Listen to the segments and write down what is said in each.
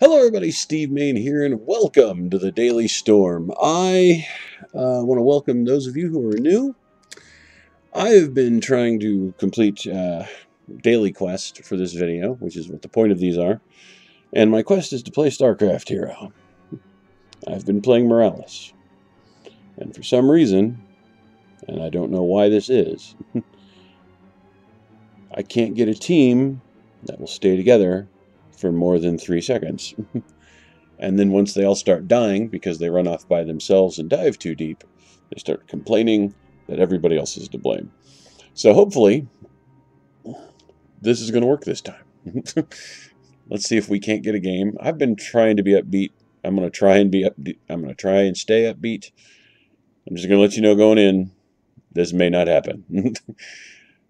Hello, everybody. Steve Mayne here, and welcome to the Daily Storm. I uh, want to welcome those of you who are new. I have been trying to complete uh, daily quest for this video, which is what the point of these are. And my quest is to play StarCraft Hero. I've been playing Morales. And for some reason, and I don't know why this is, I can't get a team that will stay together for more than three seconds. and then once they all start dying because they run off by themselves and dive too deep, they start complaining that everybody else is to blame. So hopefully, this is going to work this time. Let's see if we can't get a game. I've been trying to be upbeat. I'm going to try and be upbeat. I'm going to try and stay upbeat. I'm just going to let you know going in, this may not happen.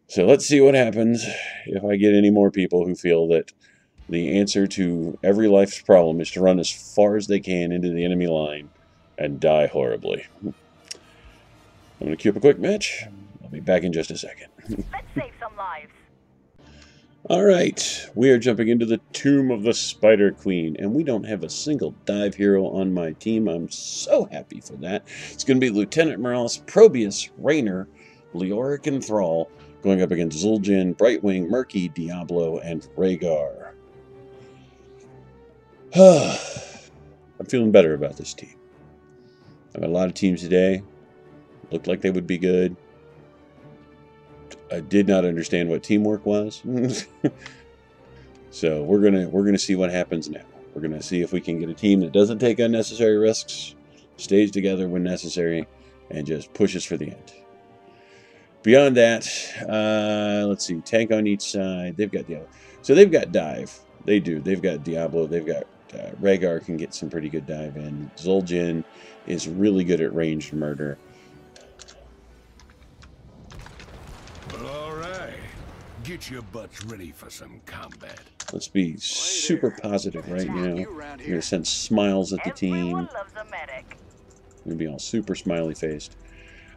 so let's see what happens if I get any more people who feel that the answer to every life's problem is to run as far as they can into the enemy line and die horribly. I'm going to queue up a quick match. I'll be back in just a second. Let's save some lives. All right, we are jumping into the Tomb of the Spider Queen, and we don't have a single dive hero on my team. I'm so happy for that. It's going to be Lieutenant Morales, Probius, Raynor, Leoric, and Thrall going up against Zul'jin, Brightwing, Murky, Diablo, and Rehgar. I'm feeling better about this team. I've had a lot of teams today. Looked like they would be good. I did not understand what teamwork was. so we're gonna we're gonna see what happens now. We're gonna see if we can get a team that doesn't take unnecessary risks, stays together when necessary, and just pushes for the end. Beyond that, uh, let's see, tank on each side. They've got the other. so they've got dive. They do. They've got Diablo. They've got uh, Rehgar can get some pretty good dive in. Zul'jin is really good at ranged murder. Well, all right. Get your butts ready for some combat. Let's be super positive right now. We're gonna send smiles at the team. Everyone loves a medic. We're gonna be all super smiley faced.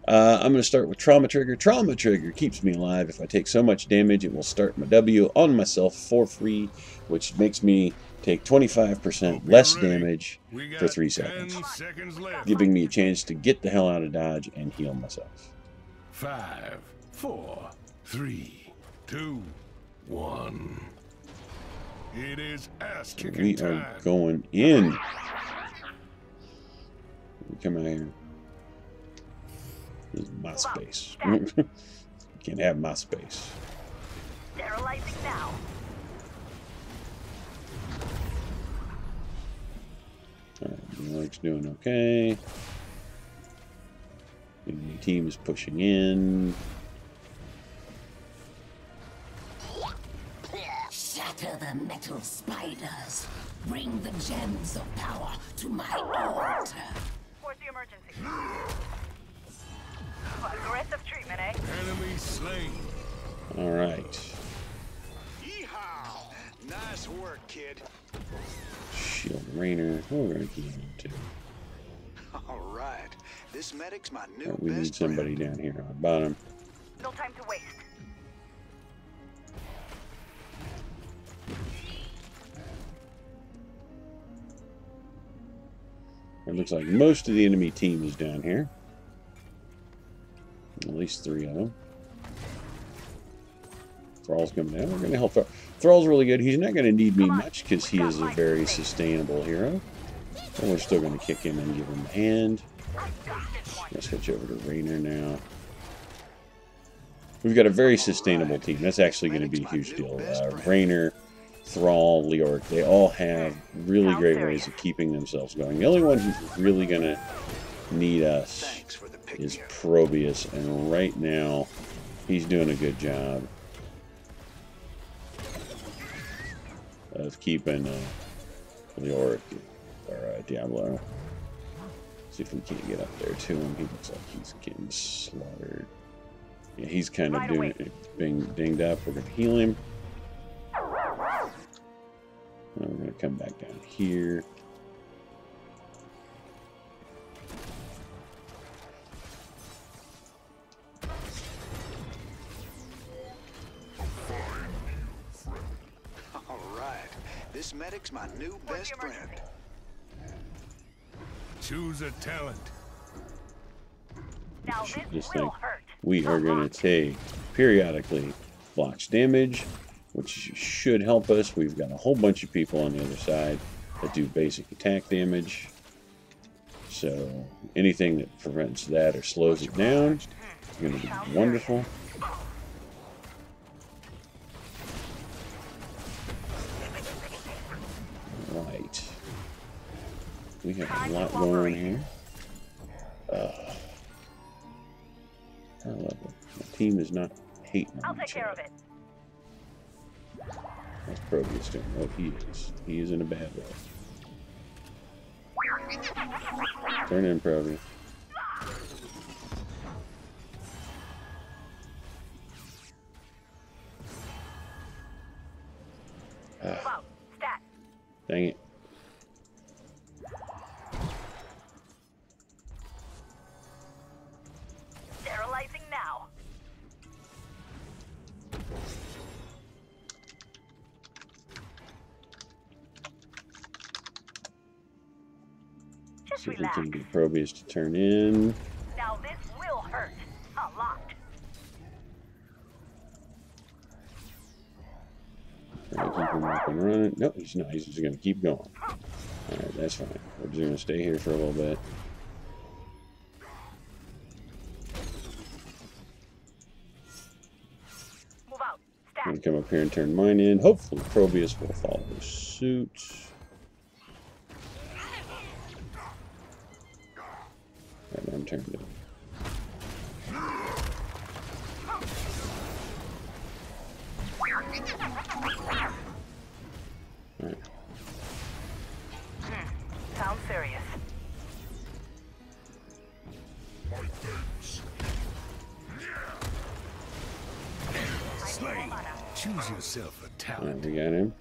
Uh, I'm gonna start with Trauma Trigger. Trauma Trigger keeps me alive. If I take so much damage, it will start my W on myself for free, which makes me take 25% less damage for 3 seconds, seconds giving me a chance to get the hell out of Dodge and heal myself. Five, four, three, two, one. It is ass We time. are going in. Come out here. This is my space. you can't have my space. Sterilizing now. Alright, Leoric's doing okay. The team is pushing in. Shatter the metal spiders. Bring the gems of power to my altar. Where's the emergency? Enemy slain. Alright. Yeehaw! Nice work, kid. Shield Raynor. We're gonna keep him too. All right. This medic's my new Alright, we need somebody friend. down here on the bottom. No time to waste. It looks like most of the enemy team is down here. At least three of them. Thrall's coming down. We're going to help Thrall. Thrall's really good. He's not going to need me much because he is a very sustainable hero. And we're still going to kick him and give him a hand. Let's switch over to Raynor now. We've got a very sustainable team. That's actually going to be a huge deal. Uh, Raynor, Thrall, Leoric, they all have really great ways of keeping themselves going. The only one who's really going to need us is. Probius, and right now he's doing a good job of keeping uh, Leoric or uh, Diablo. See if we can't get up there to him. He looks like he's getting slaughtered. Yeah, he's kind of doing being dinged up. We're gonna heal him. And we're gonna come back down here. My new best friend. Choose a talent. Now this just will think hurt. we are going to take periodically blocks damage, which should help us. We've got a whole bunch of people on the other side that do basic attack damage. So anything that prevents that or slows it down is going to be wonderful. We have a lot going on here. Uh, I love it. My team is not hating I'll take care of it. That's Probius doing what he is. He is in a bad way. Turn in, Probius. Move Dang it. Just See if we relax. can get Probius to turn in. Now this will hurt. A lot. To keep him up and running. No, he's not. He's just going to keep going. Alright, that's fine. We're just going to stay here for a little bit. Move out. I'm gonna come up here and turn mine in. Hopefully Probius will follow suit. Right, I'm turned in. Alright. Hmm. Sounds serious. Slay. Choose yourself a Alright, talent. we got him.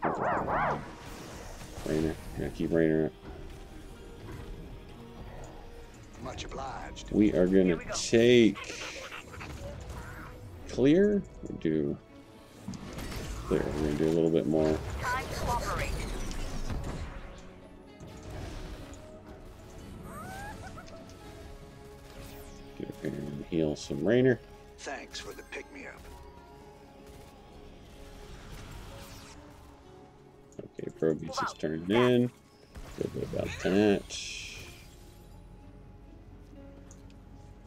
Raynor. Gotta keep Raynor up. Much obliged. We are gonna we go. take clear. We do clear. We're gonna do a little bit more. Time to operate. Get up here and heal some Raynor. Thanks for the pick-me-up. Okay, Probius is turned in. Feel good about that.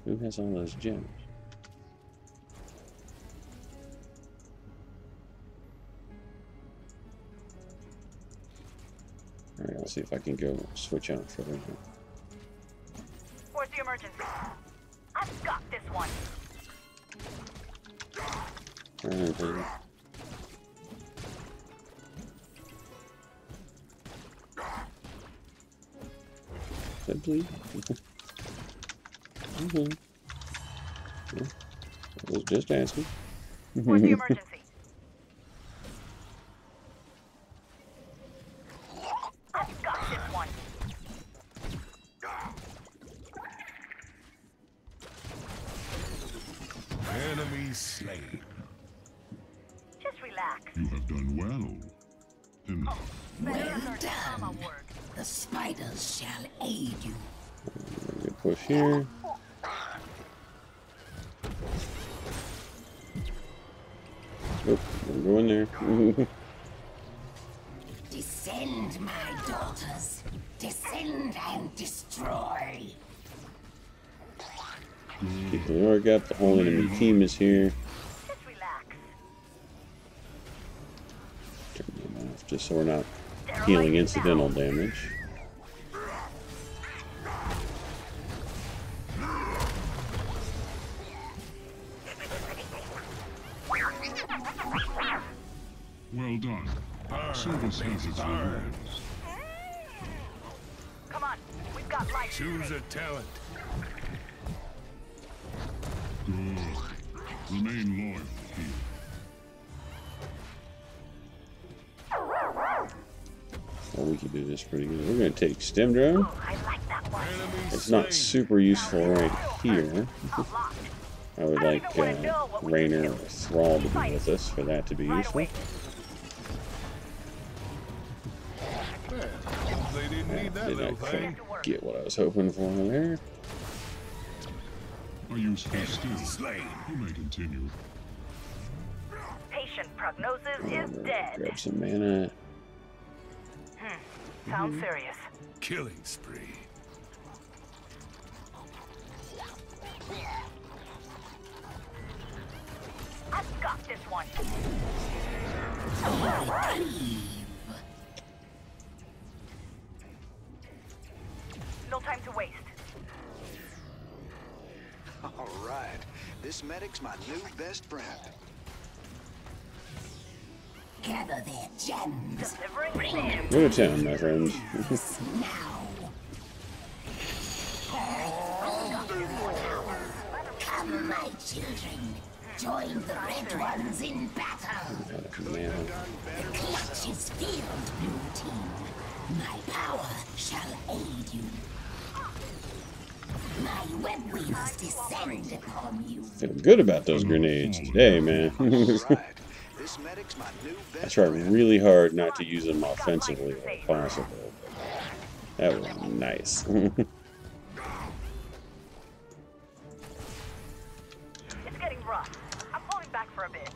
Who has all those gems? Alright, I'll see if I can go switch out for Raynor. Where's the emergency? I've got this one. Alright, baby. Please. mm-hmm. yeah. I was just asking. Where's the emergency? I've got this one. Enemy slain. Just relax. You have done well. Enough. Better Well learn to calm done. The spiders shall aid you. Good push here. Nope, don't go in there. Descend, my daughters. Descend and destroy. Keep the orc up. The whole enemy team is here. Just relax. Turn them off just so we're not healing incidental damage. Well done. Burn, Service has its rewards. Come on. We've got light. to Choose a talent. Good. Remain loyal here. Well, we can do this pretty good. We're going to take stim drone. Oh, I like that one. It's not super useful right here. I would like even wanna uh, know what we Raynor or do. Thrall to be with us for that to be useful. They didn't need that Did little thing. quite get what I was hoping for there. Are you still still? Slain. You may continue. Patient prognosis is dead. Grab some mana. Hmm. Sounds serious. Killing spree. I've got this one. No time to waste. All right. This medic's my new best friend. Gather their gems. Delivering Bring them. them to town, my friends. now. Come, my children. Join the red ones in battle. Out. The clutch is filled, blue team. My power shall aid you. My web weavers descend upon you. Feel good about those grenades today, man. All right. This medic's my new I try really hard not to use them offensively if possible. That was nice. It's getting rough. I'm pulling back for a bit.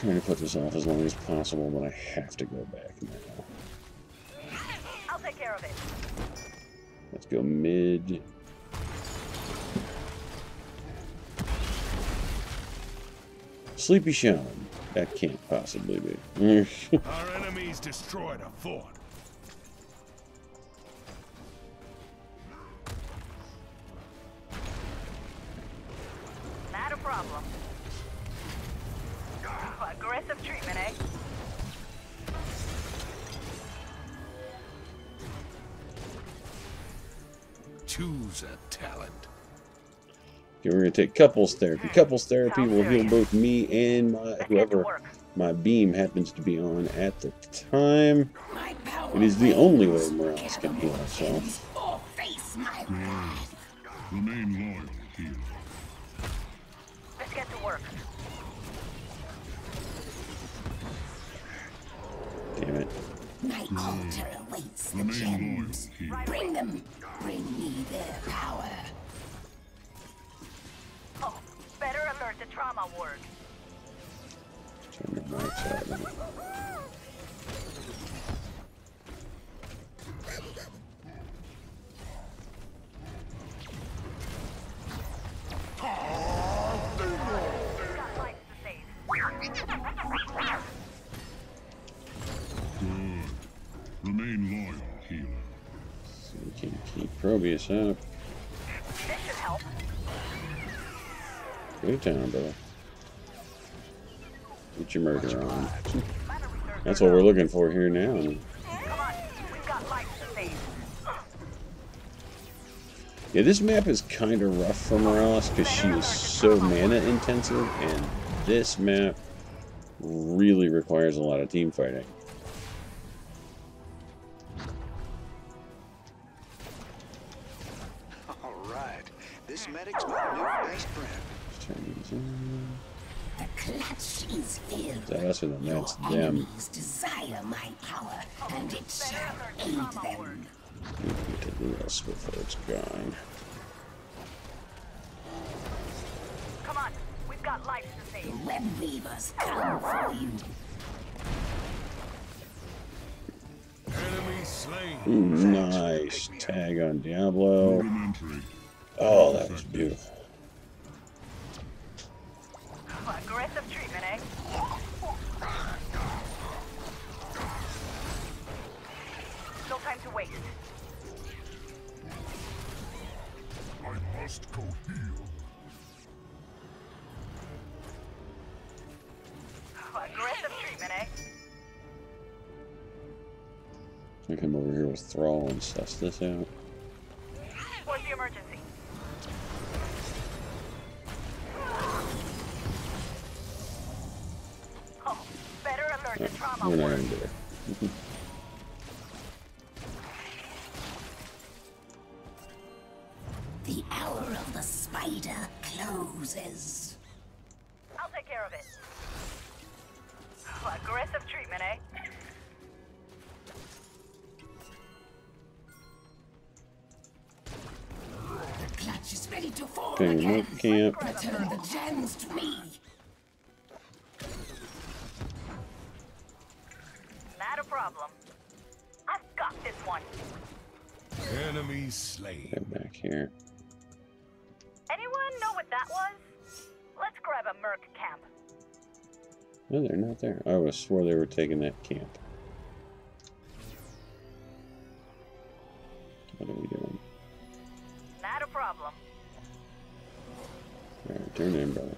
Trying to put this off as long as possible, but I have to go back now. I'll take care of it. Let's go mid. Sleepy Shaman. That can't possibly be. Our enemies destroyed a fort. Choose a talent. Okay, we're gonna take couples therapy. Couples therapy will heal both me and my Let's get to whoever my beam happens to be on at the time. It is the only way reigns. Morales can heal himself. Or oh, face my hmm. wrath. Remain loyal, healer. Let's get to work. Damn it. My hmm. altar awaits the Remain gems. Bring them. Bring me their power. Oh, better alert the trauma ward. Turn the lights out. Up. This should help. Go brother. Get your murder on. That's what we're looking for here now. Yeah, this map is kind of rough for Morales because she is so mana intensive, and this map really requires a lot of team fighting. Filled. Is that us or them? Your That's them. enemies desire my power, and it shall aid them. Get to this before it's gone. Come on, we've got lives to The save. web weavers come for you. Ooh, nice tag on Diablo. Oh, that was beautiful. Thrall and suss this out. What's the emergency? Oh, better alert the trauma We're not ward. gonna do it. The hour of the spider closes. Okay, again. remote camp. The gems to me. Not a problem. I've got this one. Enemy slain. Get back here. Anyone know what that was? Let's grab a Merc camp. No, they're not there. I was swore they were taking that camp. What are we doing? Not a problem. Alright, turn in, brother.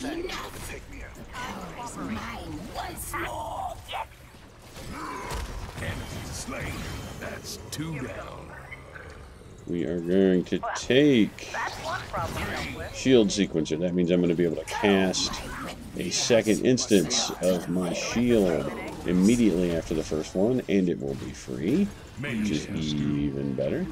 Enough. Pick me up. Power is mine once more. Yes! Slain. That's two down. We are going to take That's one problem dealt with. shield sequencer. That means I'm going to be able to cast a second instance of my shield immediately after the first one, and it will be free, which is even better.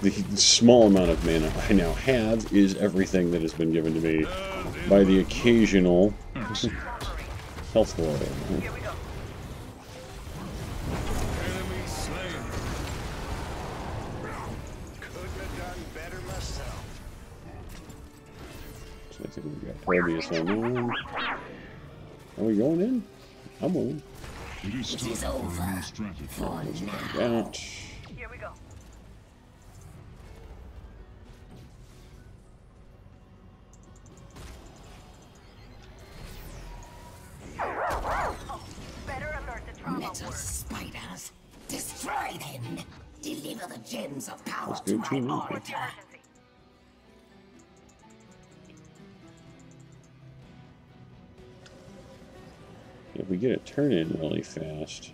The small amount of mana I now have is everything that has been given to me by the occasional health wall. Here we go. Enemy slain. Couldn't have done better myself. So I think we've got Probius on in. Are we going in? I'm willing. It is is over. new strategy. For now. If we get it turn in really fast.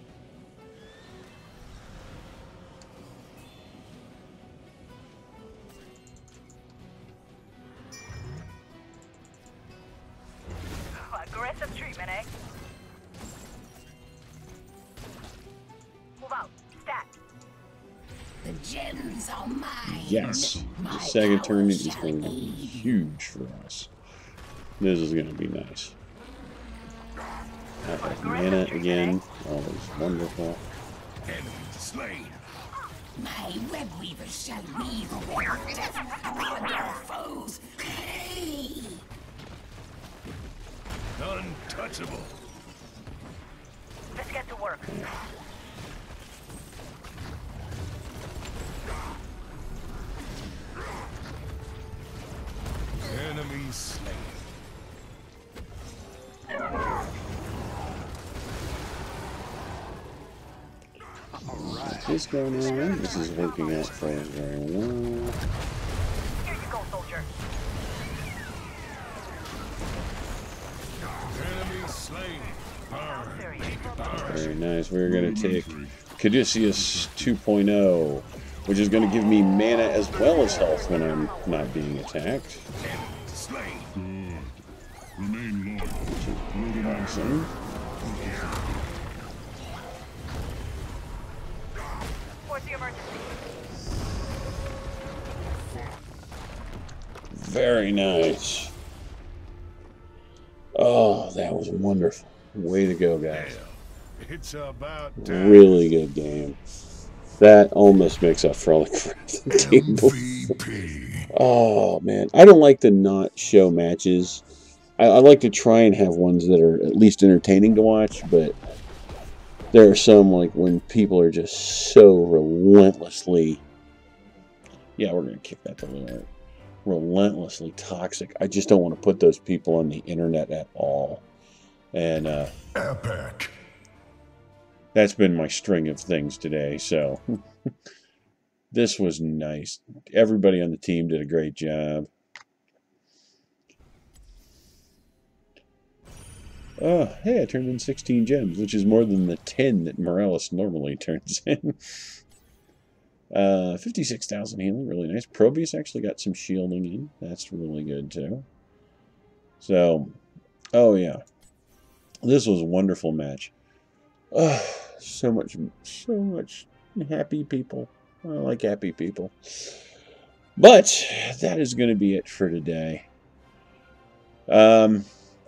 Aggressive treatment, eh? Gems are mine. Yes. My The second power turn is going to be be. huge for us. This is going to be nice. I have mana again. Always wonderful. Enemy slain. My web weavers shall weave a web of death upon your foes. Hey! Untouchable. Let's get to work. Enemy this going on? This is working out very well. Here you go, soldier. Very nice. We're going to take Caduceus 2.0, which is going to give me mana as well as health when I'm not being attacked. Hmm. Loyal. Awesome. Very nice. Oh, that was wonderful. Way to go, guys. It's about time. Really good game. That almost makes up for all the crap the game. MVP. Oh man, I don't like to not show matches. I, I like to try and have ones that are at least entertaining to watch, but there are some like when people are just so relentlessly. Yeah, we're gonna kick that to Leo. Relentlessly toxic. I just don't want to put those people on the internet at all. And uh, Epic. that's been my string of things today. So this was nice. Everybody on the team did a great job. Oh, hey, I turned in 16 gems, which is more than the 10 that Morales normally turns in. uh, 56,000 healing, really nice. Probius actually got some shielding in. That's really good, too. So, oh, yeah. This was a wonderful match. Oh, so much, so much happy people. I like happy people. But that is going to be it for today. Um,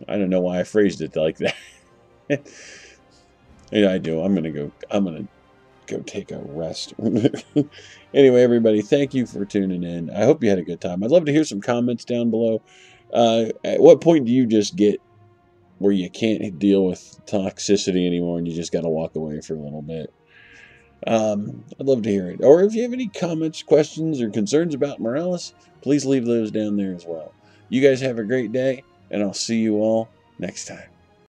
I don't know why I phrased it like that. yeah, I do. I'm gonna go. I'm gonna go take a rest. anyway, everybody, thank you for tuning in. I hope you had a good time. I'd love to hear some comments down below. Uh, at what point do you just get where you can't deal with toxicity anymore and you just got to walk away for a little bit? Um, I'd love to hear it. Or if you have any comments, questions, or concerns about Morales, please leave those down there as well. You guys have a great day and I'll see you all next time.